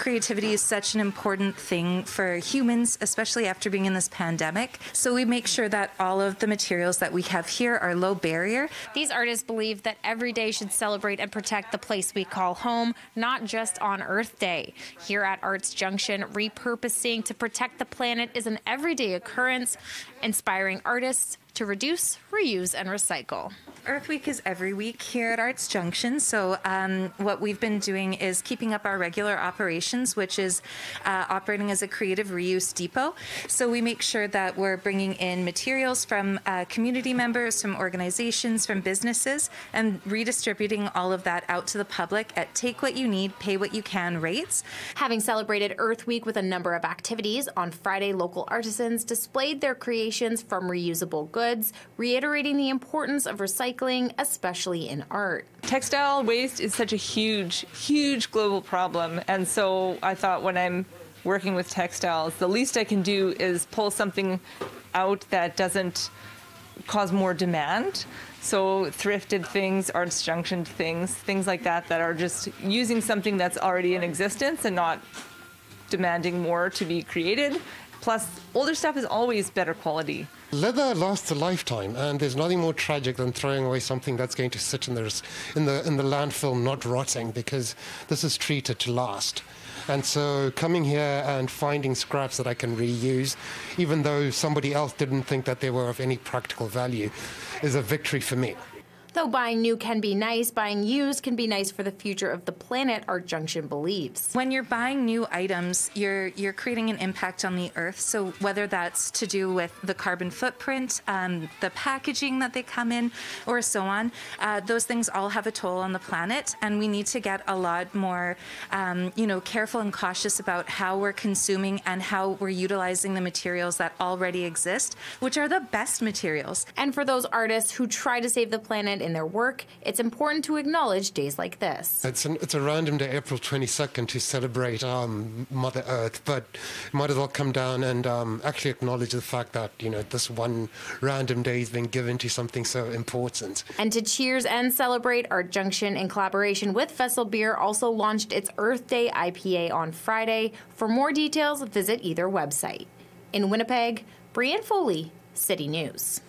Creativity is such an important thing for humans, especially after being in this pandemic. So we make sure that all of the materials that we have here are low barrier. These artists believe that every day should celebrate and protect the place we call home, not just on Earth Day. Here at Arts Junction, repurposing to protect the planet is an everyday occurrence, inspiring artists to reduce, reuse, and recycle. Earth Week is every week here at Arts Junction. So, um, what we've been doing is keeping up our regular operations, which is uh, operating as a creative reuse depot. So, we make sure that we're bringing in materials from uh, community members, from organizations, from businesses, and redistributing all of that out to the public at take what you need, pay what you can rates. Having celebrated Earth Week with a number of activities, on Friday, local artisans displayed their creations from reusable goods, reiterating the importance of recycling recycling, especially in art. Textile waste is such a huge, huge global problem. And so I thought when I'm working with textiles, the least I can do is pull something out that doesn't cause more demand. So thrifted things, arts junction things, things like that that are just using something that's already in existence and not demanding more to be created. Plus, older stuff is always better quality. Leather lasts a lifetime, and there's nothing more tragic than throwing away something that's going to sit in the, in the, in the landfill not rotting because this is treated to last. And so coming here and finding scraps that I can reuse, even though somebody else didn't think that they were of any practical value, is a victory for me. Though buying new can be nice, buying used can be nice for the future of the planet, ArtJunktion believes. When you're buying new items, you're you're creating an impact on the earth. So whether that's to do with the carbon footprint, um, the packaging that they come in, or so on, uh, those things all have a toll on the planet, and we need to get a lot more, um, you know, careful and cautious about how we're consuming and how we're utilizing the materials that already exist, which are the best materials. And for those artists who try to save the planet in their work, it's important to acknowledge days like this. It's, an, it's a random day, April 22nd, to celebrate um, Mother Earth, but might as well come down and um, actually acknowledge the fact that, you know, this one random day has been given to something so important. And to cheers and celebrate, ArtJunktion, in collaboration with Fessel Beer, also launched its Earth Day IPA on Friday. For more details, visit either website. In Winnipeg, Brianne Foley, City News.